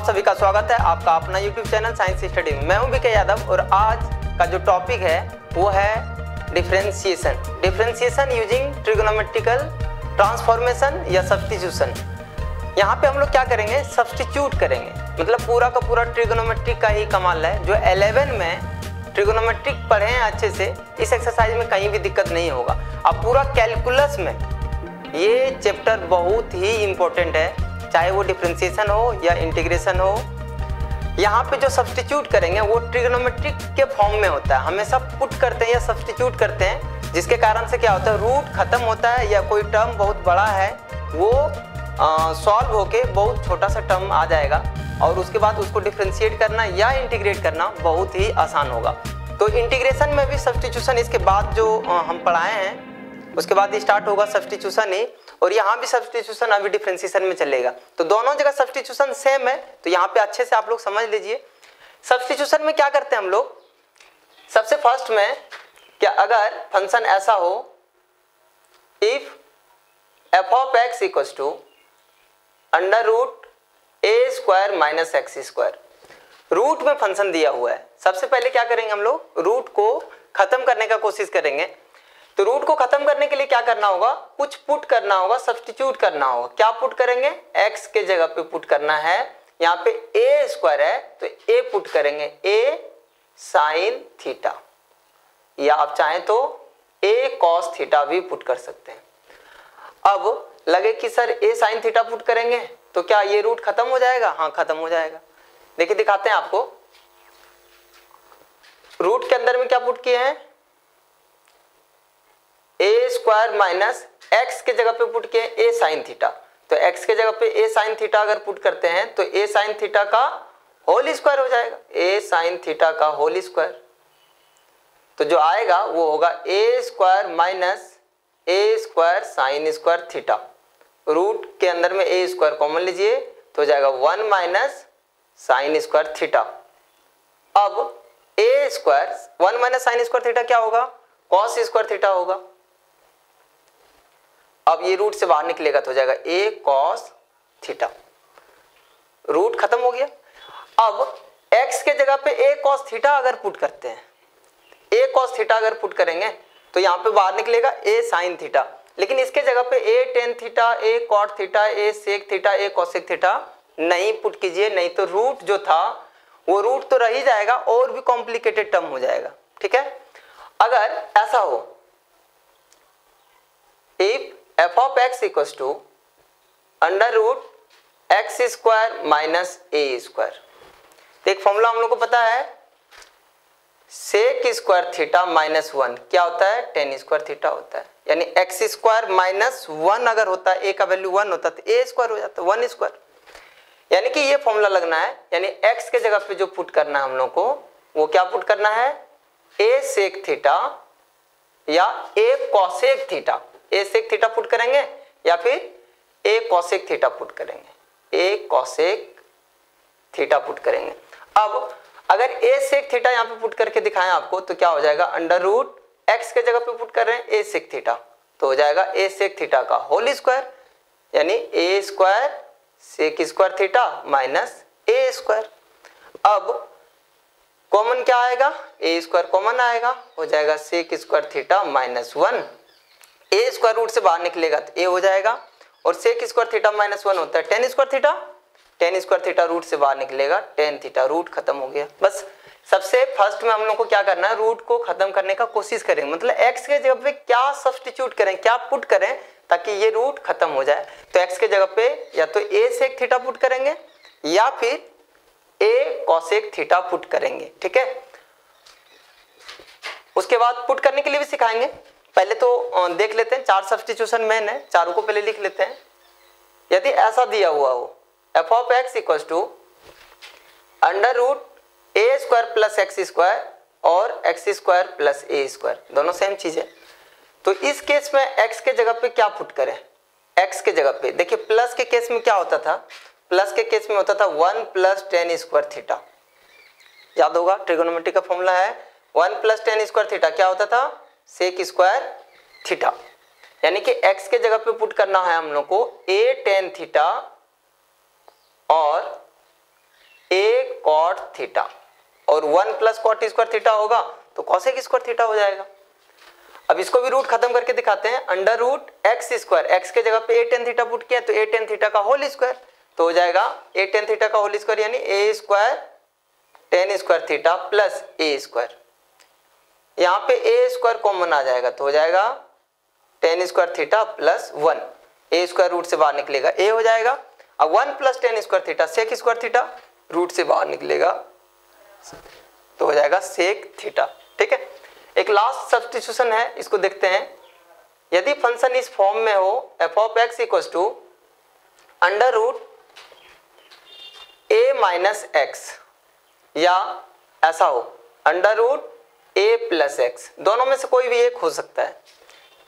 आप सभी का स्वागत है आपका अपना यूट्यूब चैनल साइंस स्टडी मैं। हूँ बीके यादव और आज का जो टॉपिक है, वो है differentiation differentiation using trigonometrical transformation या सब्सटीट्यूशन यहाँ पे हम लोग क्या करेंगे? सब्सटीट्यूट करेंगे। मतलब पूरा का पूरा ट्रिगोनोमेट्रिक का ही कमाल है। जो 11 में ट्रिगोनोमेट्रिक पढ़े हैं अच्छे से, इस एक्सरसाइज में कहीं भी दिक्कत नहीं होगा। अब पूरा कैलकुलस में ये चैप्टर बहुत ही इम्पोर्टेंट है। चाहे वो डिफ्रेंसिएशन हो या इंटीग्रेशन हो, यहाँ पे जो सब्सटीट्यूट करेंगे, वो ट्रिग्नोमेट्रिक के फॉर्म में होता है। हमेशा पुट करते हैं या सब्सटीट्यूट करते हैं, जिसके कारण से क्या होता है रूट खत्म होता है या कोई टर्म बहुत बड़ा है, वो सॉल्व होके बहुत छोटा सा टर्म आ जाएगा और उसके बाद उसको डिफ्रेंशिएट करना या इंटीग्रेट करना बहुत ही आसान होगा। तो इंटीग्रेशन में भी सब्सटीट्यूशन इसके बाद जो हम पढ़ाए हैं, उसके बाद स्टार्ट होगा सब्सटीट्यूशन ही। और यहाँ भी सब्सटीट्यूशन अभी डिफ्रेंसिएशन में चलेगा। तो दोनों जगह सब्सटीट्यूशन सेम है तो यहाँ पे अच्छे से आप लोग समझ लीजिए। सब्सटीट्यूशन में क्या करते हैं हम लोग? सबसे फ़र्स्ट में क्या अगर फ़ंक्शन ऐसा हो if f of x equal to under root a square minus x square root में फ़ंक्शन दिया हुआ है। सबसे पहले क्या करेंगे हम लोग? रूट को खत्म करने का कोशिश करेंगे। तो रूट को खत्म करने के लिए क्या करना होगा? कुछ पुट करना होगा सब्सटीट्यूट करना होगा। क्या पुट करेंगे? एक्स के जगह पे पुट करना है। यहाँ पे ए स्क्वायर है तो ए पुट करेंगे। ए साइन थीटा या आप चाहें तो ए कॉस थीटा भी पुट कर सकते हैं। अब लगे कि sir a sine theta put करेंगे तो क्या ये रूट खत्म हो जाएगा? हाँ खत्म हो जाएगा। देखिए, दिखाते हैं आपको। रूट के अंदर में क्या पुट किए हैं? ए स्क्वायर माइनस एक्स के जगह पे पुट किए ए साइन थीटा तो एक्स के जगह पे ए साइन थीटा अगर पुट करते हैं तो ए साइन थीटा का होल स्क्वायर हो जाएगा। ए साइन थीटा का होल स्क्वायर तो जो आएगा, वो होगा a square minus a square sine square theta root के अंदर में ए स्क्वायर कॉमन लीजिए तो हो जाएगा one minus sine square theta अब a square one minus sine square theta क्या होगा? कॉस स्क्वायर थीटा होगा। अब ये रूट से बाहर निकलेगा तो हो जाएगा ए कॉस थीटा रूट खत्म हो गया। अब x के जगह पे ए कॉस थीटा अगर पुट करते हैं ए कॉस थीटा अगर पुट करेंगे तो यहाँ पे बाहर निकलेगा ए साइन थीटा लेकिन इसके जगह पे a tan theta a cot theta a sec theta a cosec theta नहीं पुट कीजिए, नहीं तो रूट जो था, वो रूट तो रह ही जाएगा और भी कॉम्प्लिकेटेड टर्म हो जाएगा। ठीक है? अगर ऐसा हो if f of x equal to under root x square minus a square एक फॉर्मूला हम लोग को पता है sec square theta minus one क्या होता है? टेन स्क्वायर थीटा होता है। यानी एक्स स्क्वायर माइनस वन अगर होता है ए का वैल्यू वन होता तो ए स्क्वायर हो जाता वन स्क्वायर यानी कि ये फॉर्मूला लगना है, यानी एक्स के जगह पे जो पुट करना है हम लोग को, वो क्या पुट करना है? ए सेक थीटा या a cosec theta a sec theta put करेंगे या फिर ए कॉसेक थीटा पुट करेंगे। ए कॉसेक थीटा पुट करेंगे। अब अगर ए सेक थीटा यहाँ पे पुट करके दिखाएँ आपको तो क्या हो जाएगा? अंडर रूट एक्स के जगह पे पुट कर रहे हैं ए सेक थीटा तो हो जाएगा ए सेक थीटा का होल स्क्वायर यानी a square sec square theta minus a square अब कॉमन क्या आएगा? ए स्क्वायर कॉमन आएगा। हो जाएगा sec square theta minus one a square root से बाहर निकलेगा तो ए हो जाएगा। और sec square theta minus one होता है। Tan square theta tan square theta root से बाहर निकलेगा। टेन थीटा रूट खत्म हो गया। बस सबसे फ़र्स्ट में हम लोग को क्या करना है? रूट को खत्म करने का कोशिश करें। मतलब एक्स के जगह पे क्या सब्सटीट्यूट करें, क्या पुट करें, ताकि ये रूट खत्म हो जाए। तो एक्स के जगह पे या तो ए सेक थीटा पुट करेंगे, या फिर ए कॉसेक थीटा पुट करेंगे। ठीक है? उसके बाद पुट करने के लिए भी सिखाएँगे। पहले तो देख लेते हैं, चार सब्सटीट्यूशन मेन है, चारों को पहले लिख लेते हैं। यदि ऐसा दिया हुआ हो f of x equal to under root a square plus x square और x square plus a square दोनों सेम चीज़ है। तो इस केस में एक्स के जगह पे क्या पुट करें? एक्स के जगह पे। देखिए प्लस के केस में क्या होता था? प्लस के केस में होता था one plus tan square theta याद होगा ट्रिगोनोमेट्री का फॉर्मूला है। One plus tan square theta क्या होता था? सेक स्क्वायर थीटा यानी कि x के जगह पे पुट करना है हम लोग को a टेन थीटा और कॉट थीटा और one plus cot square theta होगा तो कॉसेक स्क्वायर थीटा हो जाएगा। अब इसको भी रूट खत्म करके दिखाते हैं। Under root x square x के जगह पे ए टेन थीटा पुट किया तो ए टेन थीटा का होल स्क्वायर तो हो जाएगा ए टेन थीटा का होल स्क्वायर यानी a square tan square theta plus a square यहाँ पे ए स्क्वायर कॉमन आ जाएगा तो हो जाएगा tan square theta plus one a square root से बाहर निकलेगा ए हो जाएगा। अब one plus tan square theta sec square theta root से बाहर निकलेगा तो हो जाएगा सेक थीटा ठीक है? एक लास्ट सब्सटीट्यूशन है, इसको देखते हैं। यदि फ़ंक्शन इस फॉर्म में हो f of x equal to under root a minus x या ऐसा हो under root a plus x दोनों में से कोई भी एक हो सकता है।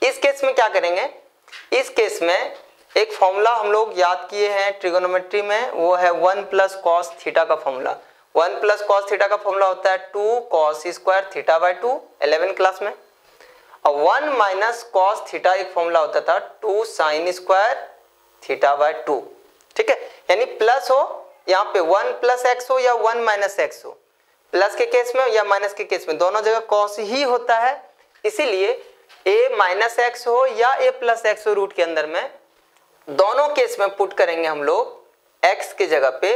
इस केस में क्या करेंगे? इस केस में एक फॉर्मूला हम लोग याद किए हैं ट्रिगोनोमेट्री में, वो है वन प्लस कॉस थीटा का formula one plus cos theta का फॉर्मूला होता है two cos square theta by two eleven class में। और वन माइनस कॉस थीटा एक फॉर्मूला होता था two sine square theta by two ठीक है? यानी प्लस हो, यहाँ पे वन प्लस एक्स हो या वन माइनस एक्स हो। प्लस के केस में या माइनस के केस में, दोनों जगह कॉस ही होता है। इसीलिए ए माइनस एक्स हो या ए प्लस एक्स हो रूट के अंदर में, दोनों केस में पुट करेंगे हम लोग एक्स के जगह पे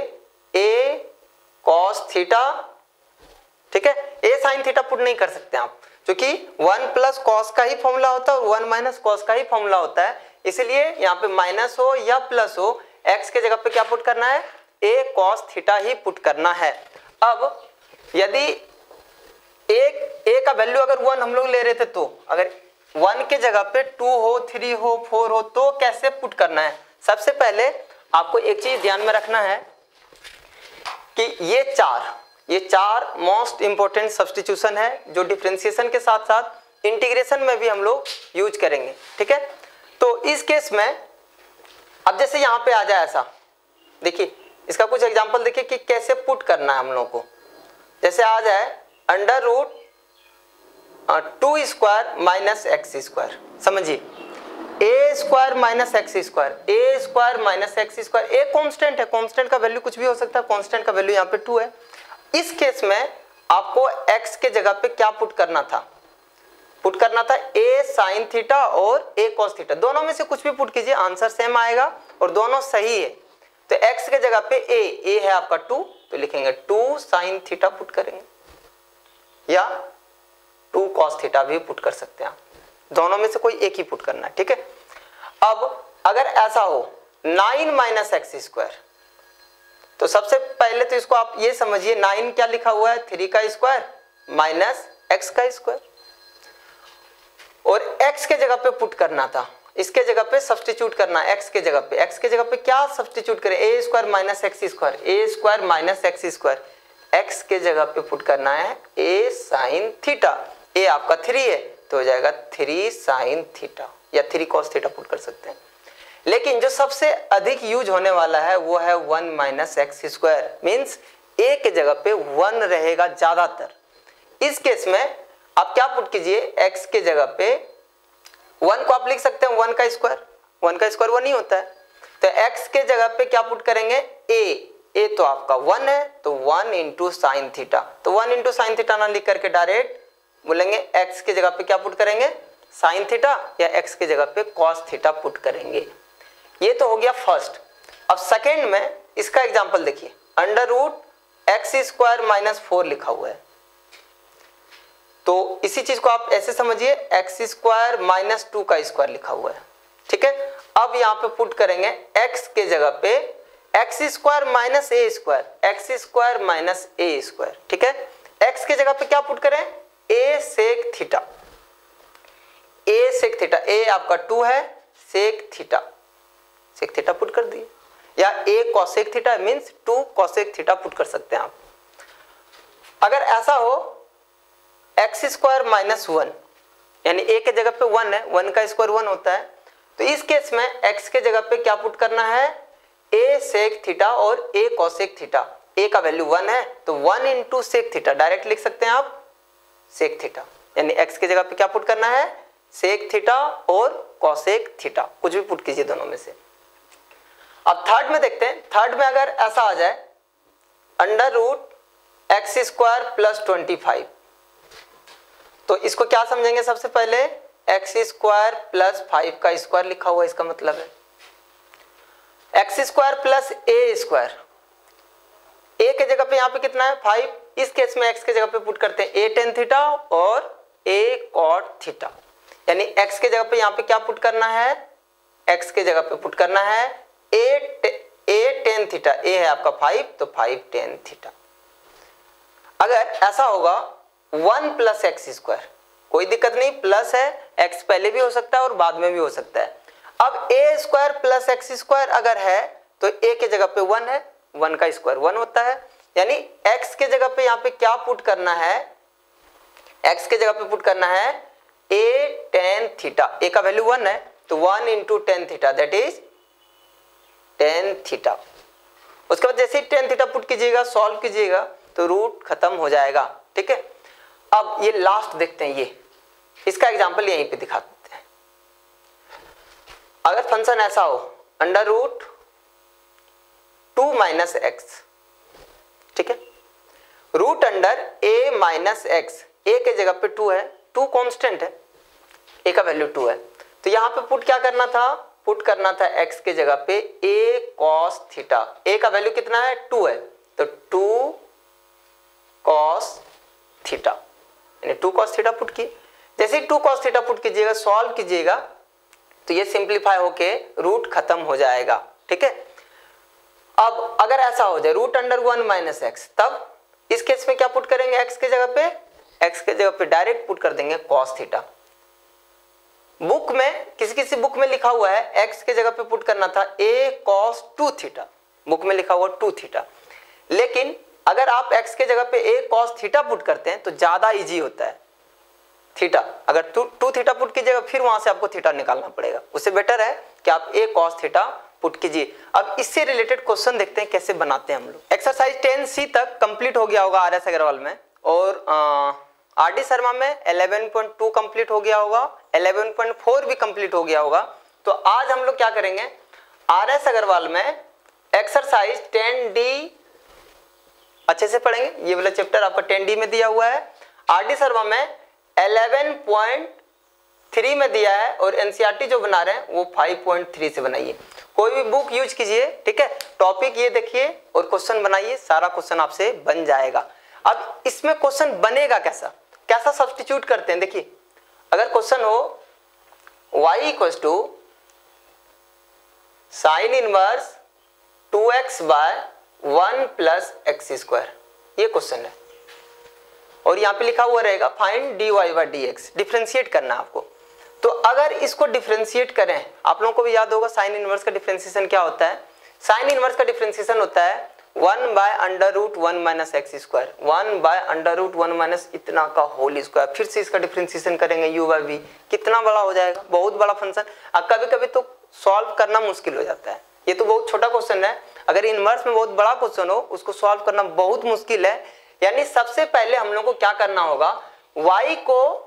ए कॉस थीटा ठीक है? ए साइन थीटा पुट नहीं कर सकते आप, क्योंकि वन प्लस कॉस का ही फॉर्मूला होता है और वन माइनस कॉस का ही फॉर्मूला होता है। इसलिए यहाँ पे माइनस हो या प्लस हो एक्स के जगह पे क्या पुट करना है? ए कॉस थीटा ही पुट करना है। अब यदि एक ए का वैल्यू अगर वन हम लोग ले रहे थे तो अगर वन के जगह पे टू हो थ्री हो फोर हो तो कैसे पुट करना है? सबसे पहले आपको एक चीज़ ध्यान में रखना है कि ये चार ये चार मोस्ट इंपॉर्टेंट सब्सटीट्यूशन है जो डिफ्रेंसिएशन के साथ साथ इंटीग्रेशन में भी हम लोग यूज़ करेंगे, ठीक है? तो इस केस में, अब जैसे यहाँ पे आ जाए ऐसा, देखिए, इसका कुछ एग्जांपल देखिए कि कैसे पुट करना है हम लोग को। जैसे आ जाए under root two square minus x square समझिए a square minus x square a square minus x square a constant है। कॉन्स्टेंट का वैल्यू कुछ भी हो सकता है। कॉन्स्टेंट का वैल्यू यहाँ पे टू है। इस केस में आपको एक्स के जगह पे क्या पुट करना था? पुट करना था ए साइन थीटा और ए कॉस थीटा दोनों में से कुछ भी पुट कीजिए आंसर सेम आएगा और दोनों सही है। तो x के जगह पे a a है आपका टू तो लिखेंगे टू साइन थीटा पुट करेंगे। या टू कॉस थीटा भी पुट कर सकते हैं दोनों में से कोई एक ही पुट करना है, ठीक है? अब अगर ऐसा हो नाइन माइनस एक्स स्क्वायर तो सबसे पहले तो इसको आप ये समझिए नाइन क्या लिखा हुआ है? थ्री का स्क्वायर माइनस एक्स का स्क्वायर और x के जगह पे पुट करना था इसके जगह पे सब्सटीट्यूट करना एक्स के जगह पे। एक्स के जगह पे क्या सब्सटीट्यूट करें? A square minus x square a square minus x square x के जगह पे पुट करना है ए साइन थीटा ए आपका थ्री है तो हो जाएगा थ्री साइन थीटा या थ्री कॉस थीटा पुट कर सकते हैं। लेकिन जो सबसे अधिक यूज़ होने वाला है, वो है one minus x square means a के जगह पे वन रहेगा ज़्यादातर। इस केस में आप क्या पुट कीजिए? एक्स के जगह पे वन को आप लिख सकते हैं, वन का स्क्वायर वन का स्क्वायर वन ही होता है. तो एक्स के जगह पे क्या पुट करेंगे? ए ए तो आपका वन है तो वन इंटू साइन थीटा तो वन इंटू साइन थीटा ना लिख करके डायरेक्ट बोलेंगे एक्स के जगह पे क्या पुट करेंगे? साइन थीटा या एक्स के जगह पे कॉस थीटा पुट करेंगे. ये तो हो गया फ़र्स्ट अब सेकेंड में, इसका एग्ज़ाम्पल देखिए. Under root x square minus four लिखा हुआ है. तो इसी चीज़ को आप ऐसे समझिए एक्स स्क्वायर माइनस टू का स्क्वायर लिखा हुआ है। ठीक है? अब यहाँ पे पुट करेंगे एक्स के जगह पे x square minus a square x square minus a square ठीक है? एक्स के जगह पे क्या पुट करें? ए सेक थीटा ए सेक थीटा ए आपका टू है sec theta sec theta put कर दिए। या a cosec theta means two cosec theta put कर सकते हैं आप। अगर ऐसा हो एक्स स्क्वायर माइनस वन यानी ए के जगह पे वन है वन का स्क्वायर वन होता है। तो इस केस में एक्स के जगह पे क्या पुट करना है? ए सेक थीटा और ए कॉसेक थीटा ए का वैल्यू वन है तो one into sec theta direct लिख सकते हैं आप? सेक थीटा यानी एक्स के जगह पे क्या पुट करना है? सेक थीटा और कॉसेक थीटा कुछ भी पुट कीजिए दोनों में से। अब थर्ड में देखते हैं। थर्ड में अगर ऐसा आ जाए under root x square plus twenty five तो इसको क्या समझेंगे सबसे पहले? एक्स स्क्वायर प्लस फाइव का स्क्वायर लिखा हुआ इसका मतलब है। X square plus a square a के जगह पे यहाँ पे कितना है? फाइव इस केस में एक्स के जगह पे पुट करते हैं ए टेन थीटा और ए कॉट थीटा यानी एक्स के जगह पे यहाँ पे क्या पुट करना है? एक्स के जगह पे पुट करना है ए ए टेन थीटा ए है आपका फाइव तो फाइव टेन थीटा अगर ऐसा होगा वन प्लस एक्स स्क्वायर। कोई दिक्कत नहीं, प्लस है, एक्स पहले भी हो सकता है और बाद में भी हो सकता है। अब a square plus x square अगर है तो ए के जगह पे वन है, वन का स्क्वायर वन होता है। यानी एक्स के जगह पे यहाँ पे क्या पुट करना है? एक्स के जगह पे पुट करना है ए टेन थीटा। ए का वैल्यू वन है तो one into tan theta, that is tan theta. उसके बाद जैसे ही टेन थीटा पुट कीजिएगा, सॉल्व कीजिएगा तो रूट खत्म हो जाएगा, ठीक है? अब ये लास्ट देखते हैं ये। इसका एग्ज़ाम्पल यहीं पे दिखा देते हैं। अगर फ़ंक्शन ऐसा हो under root two minus x ठीक है? Root under a minus x a के जगह पे टू है टू कॉन्स्टेंट है ए का वैल्यू टू है। तो यहाँ पे पुट क्या करना था? पुट करना था एक्स के जगह पे ए कॉस थीटा ए का वैल्यू कितना है? टू है। तो टू कॉस थीटा यानी टू cos थीटा पुट किए। जैसे ही टू cos थीटा पुट कीजिएगा सॉल्व कीजिएगा तो ये सिंप्लीफाई होके रूट खत्म हो जाएगा, ठीक है? अब अगर ऐसा हो जाए root under one minus x तब इस केस में क्या पुट करेंगे? x के जगह पे? x के जगह पे डायरेक्ट पुट कर देंगे cos थीटा बुक में किसी किसी बुक में लिखा हुआ है एक्स के जगह पे पुट करना था a cos two theta book में लिखा हुआ टू थीटा लेकिन अगर आप x के जगह पे a cos थीटा पुट करते हैं तो ज़्यादा इजी होता है। थीटा अगर टू टू थीटा पुट कीजिएगा फिर वहाँ से आपको थीटा निकालना पड़ेगा। उससे बेटर है कि आप a cos थीटा पुट कीजिए। अब इससे रिलेटेड क्वेश्चन देखते हैं कैसे बनाते हैं हम लोग। एक्सरसाइज टेन सी तक कंप्लीट हो गया होगा आर एस अग्रवाल में। और आर डी शर्मा में 11.2 कंप्लीट हो गया होगा। 11.4 भी कंप्लीट हो गया होगा। तो आज हम लोग क्या करेंगे? आर एस अग्रवाल में एक्सरसाइज 10 डी अच्छे से पढ़ेंगे। ये वाला चैप्टर आपका 10 डी में दिया हुआ है। आर डी शर्मा में 11.3 में दिया है और एनसीईआरटी e जो बना रहे हैं, वो 5.3 से बनाइए। कोई भी बुक यूज़ कीजिए, ठीक है? टॉपिक ये देखिए और क्वेश्चन बनाइए, सारा क्वेश्चन आपसे बन जाएगा। अब इसमें क्वेश्चन बनेगा कैसा? कैसा सब्सटीट्यूट करते हैं? देखिए, अगर क्वेश्चन हो, y equal to sin inverse two x by one plus x square. ये क्वेश्चन है। और यहाँ पे लिखा हुआ रहेगा find d y by d x differentiate करना है आपको। तो अगर इसको डिफ्रेंशिएट करें, आप लोगों को भी याद होगा साइन इनवर्स का डिफ्रेंशिएशन क्या होता है? साइन इनवर्स का डिफ्रेंशिएशन होता है one by under root one minus x square. One by under root one minus इतना का होल स्क्वायर। फिर से इसका डिफ्रेंसिएशन करेंगे यू बाय वी कितना बड़ा हो जाएगा? बहुत बड़ा फ़ंक्शन। अब कभी कभी तो सॉल्व करना मुश्किल हो जाता है। ये तो बहुत छोटा क्वेश्चन है। अगर इनवर्स में बहुत बड़ा क्वेश्चन हो, उसको सॉल्व करना बहुत मुश्किल है। यानी सबसे पहले हम लोग को क्या करना होगा? Y को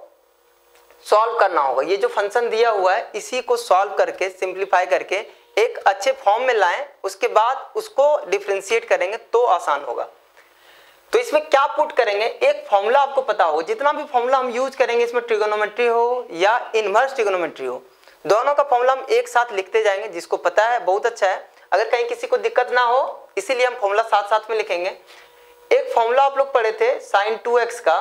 सॉल्व करना होगा। ये जो फ़ंक्शन दिया हुआ है, इसी को सॉल्व करके सिंप्लीफाई करके, एक अच्छे फॉर्म में लाएँ, उसके बाद उसको डिफ्रेंशिएट करेंगे तो आसान होगा। तो इसमें क्या पुट करेंगे? एक फॉर्मूला आपको पता हो, जितना भी फॉर्मूला हम यूज़ करेंगे, इसमें ट्रिगोनोमेट्री हो या इनवर्स ट्रिगोनोमेट्री हो, दोनों का फॉर्मूला हम एक साथ लिखते जाएँगे, जिसको पता है, बहुत अच्छा है। अगर कहीं किसी को दिक्कत ना हो, इसीलिए हम फॉर्मूला साथ साथ में लिखेंगे। एक फॉर्मूला आप लोग पढ़े थे साइन टू एक्स का,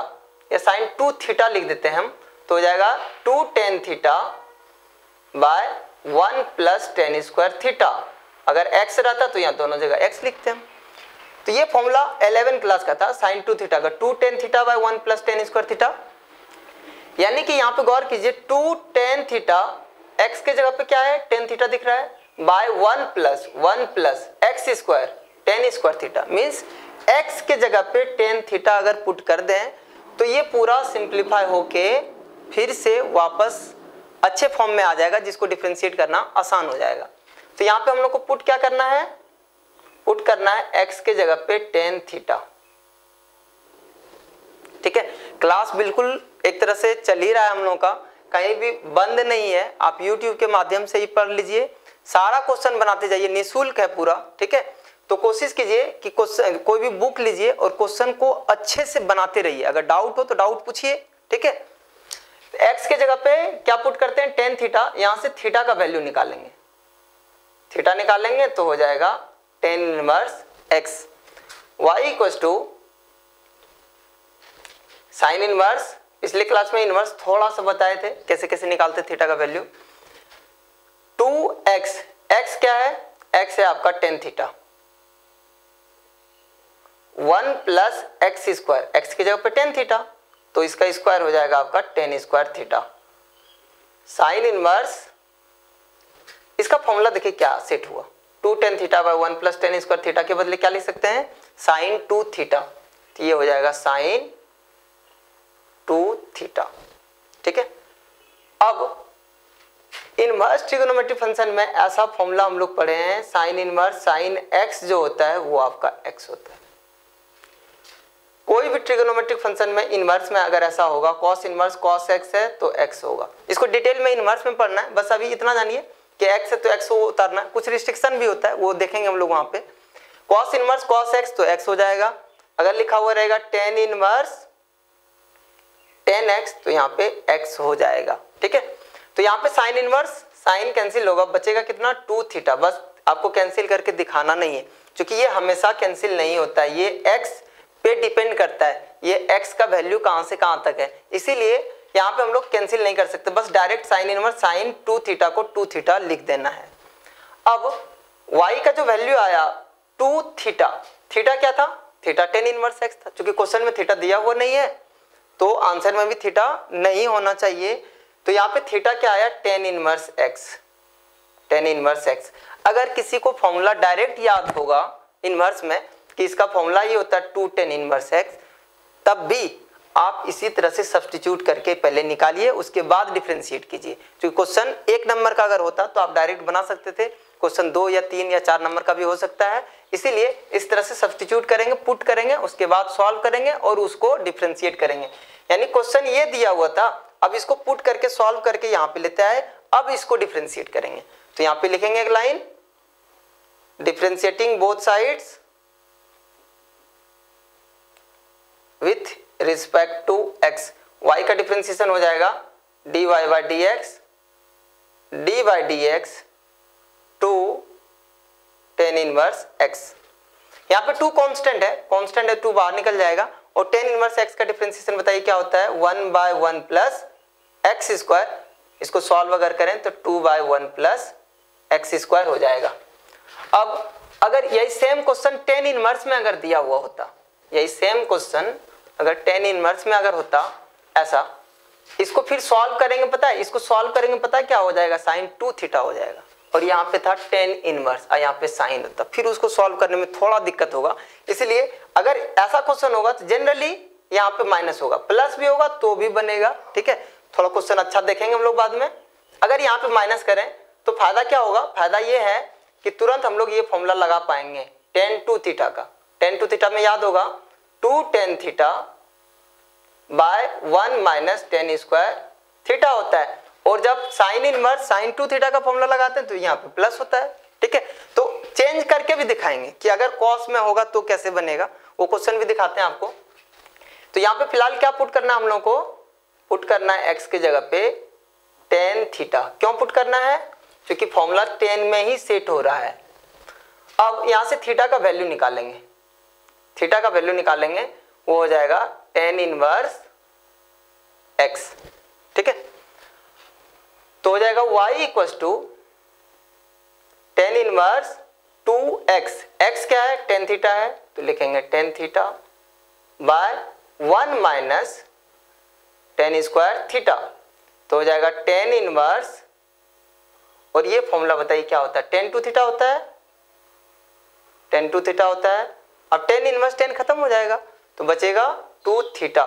या साइन टू थीटा लिख देते हैं हम तो हो जाएगा two tan theta by one plus tan square theta अगर एक्स रहता तो यहाँ दोनों जगह एक्स लिखते हैं तो ये फॉर्मूला 11 क्लास का था साइन टू थीटा का two tan theta by one plus tan square theta यानी कि यहाँ पे गौर कीजिए टू टेन थीटा एक्स के जगह पे क्या है? टेन थीटा दिख रहा है। By one plus one plus x square tan square theta means x के जगह पे टेन थीटा अगर पुट कर दें तो ये पूरा सिंप्लीफाई होके फिर से वापस अच्छे फॉर्म में आ जाएगा, जिसको डिफ्रेंशिएट करना आसान हो जाएगा। तो यहाँ पे हम लोग को पुट क्या करना है? पुट करना है एक्स के जगह पे टेन थीटा ठीक है? क्लास बिल्कुल एक तरह से चल ही रहा है हम लोगों का। कहीं भी बंद नहीं है। आप YouTube के माध्यम से ही पढ़ लीजिए। सारा क्वेश्चन बनाते जाइए, निःशुल्क है पूरा, ठीक है? तो कोशिश कीजिए कि क्वेश्चन, कोई भी बुक लीजिए और क्वेश्चन को अच्छे से बनाते रहिए। अगर डाउट हो तो डाउट पूछिए, ठीक है? एक्स के जगह पे क्या पुट करते हैं? टेन थीटा यहाँ से थीटा का वैल्यू निकालेंगे। थीटा निकालेंगे तो हो जाएगा tan inverse x y equal to sin inverse पिछले क्लास में इनवर्स थोड़ा सा बताए थे कैसे कैसे निकालते थीटा का वैल्यू टू एक्स एक्स क्या है? एक्स है आपका tan theta one plus x square, x की जगह पे टेन थीटा तो इसका स्क्वायर हो जाएगा आपका tan square theta sin inverse, इसका फॉर्मूला देखिए क्या सेट हुआ। Two tan theta by one plus tan square theta के बदले क्या लिख सकते हैं? साइन टू थीटा तो ये हो जाएगा साइन टू थीटा ठीक है? अब इनवर्स ट्रिगोनोमेट्रिक फ़ंक्शन में ऐसा फॉर्मूला हम लोग पढ़े हैं साइन इनवर्स साइन एक्स जो होता है, वो आपका एक्स होता है। कोई भी ट्रिगोनोमेट्रिक फ़ंक्शन में इनवर्स में अगर ऐसा होगा कॉस इनवर्स कॉस एक्स है तो एक्स होगा। इसको डिटेल में इनवर्स में पढ़ना है, बस अभी इतना जानिए कि एक्स है तो एक्स उतारना कुछ रिस्ट्रिक्शन भी होता है, वो देखेंगे हम लोग वहाँ पे। कॉस इनवर्स कॉस एक्स तो एक्स हो जाएगा। अगर लिखा हुआ रहेगा टेन इनवर्स टेन एक्स तो यहाँ पे एक्स हो जाएगा। ठीक है? तो यहाँ पे साइन इनवर्स, साइन कैंसिल होगा। बचेगा कितना? Two theta. बस आपको कैंसिल करके दिखाना नहीं है, क्योंकि ये हमेशा कैंसिल नहीं होता है। ये एक्स पे डिपेंड करता है, ये एक्स का वैल्यू कहाँ से कहाँ तक है। इसीलिए यहाँ पे हम लोग कैंसिल नहीं कर सकते। बस direct sin inverse, sin two theta को टू थीटा लिख देना है। अब वाई का जो वैल्यू आया, टू थीटा थीटा क्या था? थीटा टेन इनवर्स एक्स था, क्योंकि क्वेश्चन में थीटा दिया हुआ नहीं है तो आंसर में भी थीटा नहीं होना चाहिए। तो यहाँ पे थीटा क्या आया? Tan inverse x tan inverse x अगर किसी को फॉर्मूला डायरेक्ट याद होगा इनवर्स में, कि इसका फॉर्मूला ये होता है टू टेन इनवर्स एक्स तब भी आप इसी तरह से सब्सटीट्यूट करके पहले निकालिए, उसके बाद डिफ्रेंशिएट कीजिए। क्योंकि क्वेश्चन एक नंबर का अगर होता तो आप डायरेक्ट बना सकते थे। क्वेश्चन दो या तीन या चार नंबर का भी हो सकता है। इसीलिए इस तरह से सब्सटीट्यूट करेंगे पुट करेंगे, उसके बाद सॉल्व करेंगे और उसको डिफ्रेंशिएट करेंगे। यानी क्वेश्चन ये दिया हुआ था अब इसको पुट करके सॉल्व करके यहाँ पे लेते आए, अब इसको डिफ्रेंशिएट करेंगे। तो यहाँ पे लिखेंगे एक line differentiating both sides with respect to x y का डिफ्रेंसिएशन हो जाएगा d y by d x d by d x two tan inverse x यहाँ पे टू कांस्टेंट है कांस्टेंट है टू बाहर निकल जाएगा और टेन इनवर्स एक्स का डिफ्रेंसिएशन बताइए क्या होता है? One by one plus x square इसको सॉल्व अगर करें तो two by one plus x square हो जाएगा। अब अगर यही सेम क्वेश्चन टेन इनवर्स में अगर दिया हुआ होता, यही सेम क्वेश्चन अगर टेन इनवर्स में अगर होता, ऐसा, इसको फिर सॉल्व करेंगे पता है? इसको सॉल्व करेंगे पता है क्या हो जाएगा? साइन टू थीटा हो जाएगा। और यहाँ पे था टेन इनवर्स और यहाँ पे साइन होता। फिर उसको सॉल्व करने में थोड़ा दिक्कत होगा। इसलिए अगर ऐसा क्वेश्चन होगा तो जनरली यहाँ पे माइनस होगा। प्लस भी होगा तो भी बनेगा, ठीक है? थोड़ा क्वेश्चन अच्छा देखेंगे हम लोग बाद में। अगर यहाँ पे माइनस करें तो फ़ायदा क्या होगा? फ़ायदा ये है कि तुरंत हम लोग ये फॉर्मूला लगा पाएँगे टेन टू थीटा का। टेन टू थीटा में याद होगा two tan theta by one minus tan square theta होता है। और जब sin inverse, sin two theta का फॉर्मूला लगाते हैं तो यहाँ पे प्लस होता है, ठीक है? तो चेंज करके भी दिखाएँगे कि अगर कॉस में होगा तो कैसे बनेगा। वो क्वेश्चन भी दिखाते हैं आपको। तो यहाँ पे फ़िलहाल क्या पुट करना है हम लोग को? पुट करना है एक्स की जगह पे टेन थीटा। क्यों पुट करना है? क्योंकि फॉर्मूला टेन में ही सेट हो रहा है। अब यहाँ से थीटा का वैल्यू निकालेंगे। थीटा का वैल्यू निकालेंगे, वो हो जाएगा टेन इनवर्स एक्स ठीक है? तो हो जाएगा y equal to tan inverse two x x क्या है? टेन थीटा है। तो लिखेंगे tan theta by one minus tan square theta तो हो जाएगा टेन इनवर्स और ये फॉर्मूला बताइए क्या होता है? टेन टू थीटा होता है। टेन टू थीटा होता है। अब टेन इनवर्स टेन खत्म हो जाएगा। तो बचेगा two theta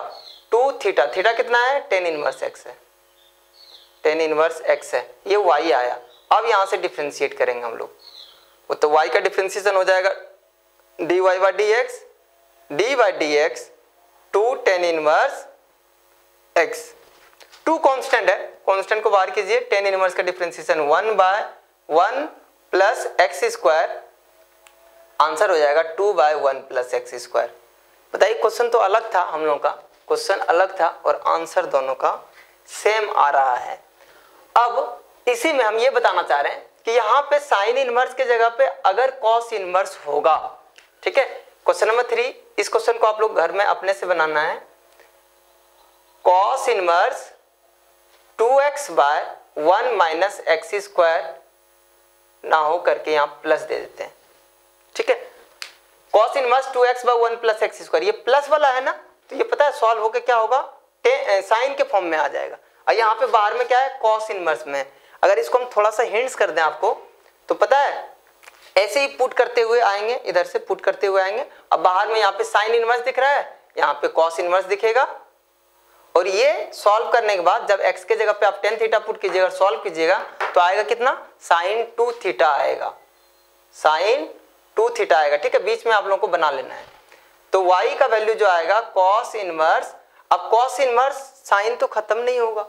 two theta theta कितना है? टेन इनवर्स एक्स है। टेन इनवर्स एक्स है, ये वाई आया। अब यहाँ से डिफ्रेंशिएट करेंगे हम लोग। वो तो वाई का डिफ्रेंशिएशन हो जाएगा। D y by d x d by d x two tan inverse x two constant है। कांस्टेंट को बाहर कीजिए। टेन इनवर्स का differentiation one by one plus x square answer हो जाएगा two by one plus x square बताइए question तो अलग था हम लोगों का। क्वेश्चन अलग था और आंसर दोनों का सेम आ रहा है। अब इसी में हम ये बताना चाह रहे हैं कि यहाँ पे साइन इनवर्स के जगह पे अगर कॉस इनवर्स होगा, ठीक है? क्वेश्चन नंबर थ्री इस क्वेश्चन को आप लोग घर में अपने से बनाना है। Cos inverse two x by one minus x square ना हो करके यहाँ प्लस दे देते हैं, ठीक है? Cos inverse two x by one plus x square ये प्लस वाला है ना? तो ये पता है सॉल्व होकर क्या होगा? साइन के फॉर्म में आ जाएगा। और यहाँ पे बाहर में क्या है? कॉस इनवर्स में। अगर इसको हम थोड़ा सा हिंट्स कर दें आपको तो पता है, ऐसे ही पुट करते हुए आएँगे, इधर से पुट करते हुए आएँगे। अब बाहर में यहाँ पे साइन इनवर्स दिख रहा है, यहाँ पे कॉस इनवर्स दिखेगा। और ये सॉल्व करने के बाद, जब x के जगह पे आप टेन थीटा पुट कीजिएगा सॉल्व कीजिएगा तो आएगा कितना? साइन टू थीटा आएगा। साइन टू थीटा आएगा। ठीक है, बीच में आप लोगों को बना लेना है। तो y का वैल्यू जो आएगा कॉस इनवर्स अब कॉस इनवर्स साइन तो खत्म नहीं होगा।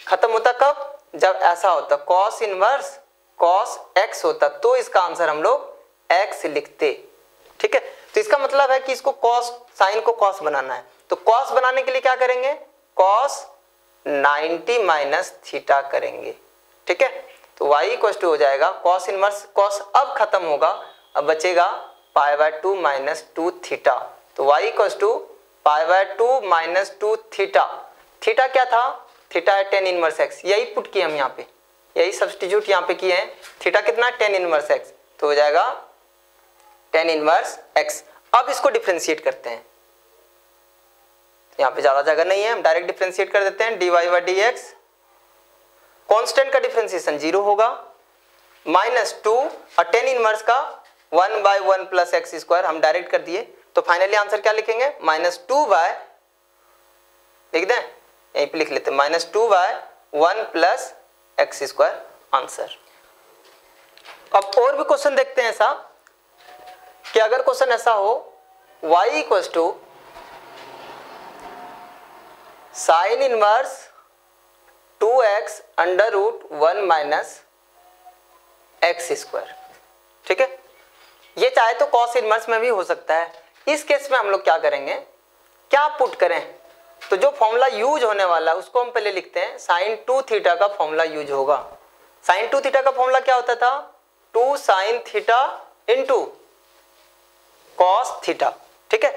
खत्म होता कब? जब ऐसा होता कॉस इनवर्स कॉस एक्स होता तो इसका आंसर हम लोग एक्स लिखते। ठीक है? तो इसका मतलब है कि इसको कॉस साइन को कॉस बनाना है। तो कॉस बनाने के लिए क्या करेंगे? कॉस 90 माइनस थीटा करेंगे। ठीक है? तो y इक्वल टू हो जाएगा कॉस इनवर्स कॉस अब खत्म होगा, अब बचेगा pi by two minus two theta तो y equal to pi by two minus two theta. Theta क्या था? थीटा है टेन इनवर्स एक्स यही पुट किए हम यहाँ पे। यही सब्सटीट्यूट यहाँ पे किए हैं। थीटा कितना? टेन इनवर्स एक्स तो हो जाएगा टेन इनवर्स एक्स अब इसको डिफ्रेंशिएट करते हैं। यहाँ पे ज़्यादा जगह नहीं है। हम डायरेक्ट डिफ्रेंशिएट कर देते हैं। D y by d x constant का डिफ्रेंसिएशन ज़ीरो होगा। माइनस टू, और टेन इनवर्स का one by one plus x square हम डायरेक्ट कर दिए। तो फाइनली आंसर क्या लिखेंगे? माइनस टू बाय लिख दें? यहीं पे लिख लेते हैं। Minus two by one plus x square answer अब और भी क्वेश्चन देखते हैं ऐसा कि अगर क्वेश्चन ऐसा हो, y equals to sin inverse two x under root one minus x square ठीक है? ये चाहे तो कॉस इनवर्स में भी हो सकता है। इस केस में हम लोग क्या करेंगे? क्या पुट करें? तो जो फॉर्मूला यूज़ होने वाला है, उसको हम पहले लिखते हैं। साइन टू थीटा का फॉर्मूला यूज़ होगा। साइन टू थीटा का फॉर्मूला क्या होता था? Two sin theta into cos theta ठीक है?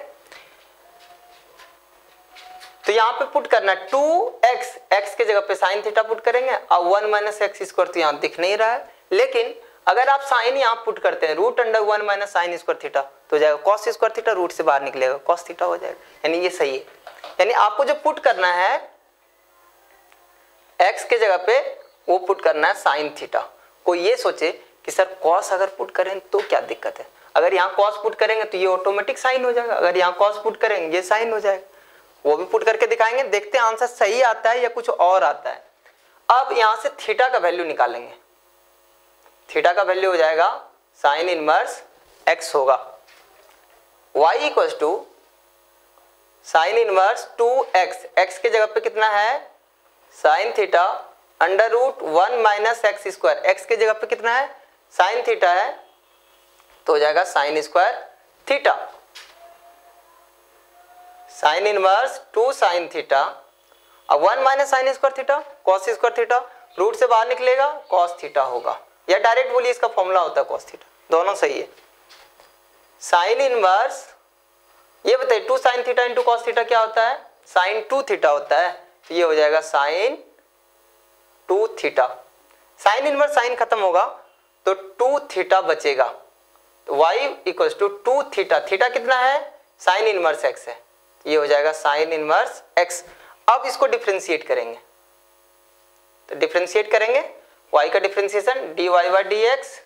तो यहाँ पे पुट करना टू एक्स एक्स के जगह पे साइन थीटा पुट करेंगे। और वन माइनस एक्स स्क्वायर तो यहाँ दिख नहीं रहा है। लेकिन अगर आप साइन यहाँ पुट करते हैं root under one minus sin square theta तो जाएगा कॉस स्क्वायर थीटा रूट से बाहर निकलेगा कॉस थीटा हो जाएगा। यानी ये सही है। यानी आपको जो पुट करना है एक्स के जगह पे वो पुट करना है साइन थीटा कोई ये सोचे कि सर कॉस अगर पुट करें तो क्या दिक्कत है? अगर यहाँ कॉस पुट करेंगे तो ये ऑटोमेटिक साइन हो जाएगा। अगर यहाँ कॉस पुट करेंगे, ये साइन हो जाएगा। वो भी पुट करके दिखाएँगे, देखते हैं आंसर सही आता है या कुछ और आता है। अब यहाँ से थीटा का वैल्यू निकालेंगे। थीटा का वैल्यू हो जाएगा साइन इनवर्स एक्स होगा। y equals to sin inverse two x. X की जगह पे कितना है? Sin theta under root one minus x square. X की जगह पे कितना है? साइन थीटा है तो हो जाएगा sin square theta. Sin inverse two sin theta, अब one minus sin square theta cos square theta, root से बाहर निकलेगा कॉस थीटा होगा। या डायरेक्ट बोलिए इसका फॉर्मूला होता है कॉस दोनों सही है। साइन इनवर्स ये बताइए two sin theta into cos theta क्या होता है? साइन टू थीटा होता है। तो ये हो जाएगा sin two theta sin inverse sin खत्म होगा तो टू थीटा बचेगा। Y equal to two theta theta कितना है? साइन इनवर्स एक्स है। ये हो जाएगा साइन इनवर्स एक्स अब इसको डिफ्रेंशिएट करेंगे। तो डिफ्रेंशिएट करेंगे। Y का differentiation d y by d x